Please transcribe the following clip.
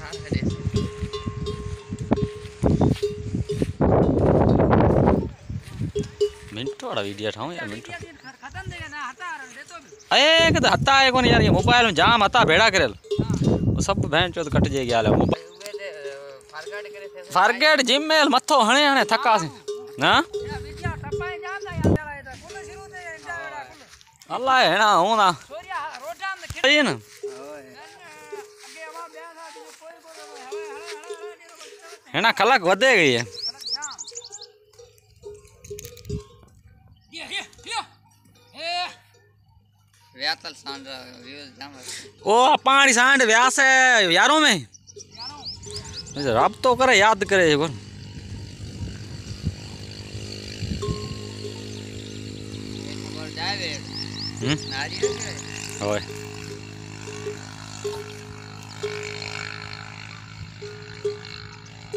हार है जैसे मिंटो वाला वीडियो ठाऊं यार मिंटो ना रहा दे तो भी। अरे कि कोन यार ये मोबाइल में जाम हता भेड़ा करेल। वो सब भैन चोद कट जे गया मोबाइल। फरगट जिम में मथो हणे हणे थका से। ना? अल्लाह हूँ ना रोजान दे सही है ना? हड़े हेणा खलक वधे गई है। ये ये ये। ए। व्यातल सांड व्यूज़ जाम ओ पानी सांड व्यास है यारों में। रब तो करे याद करे एक बार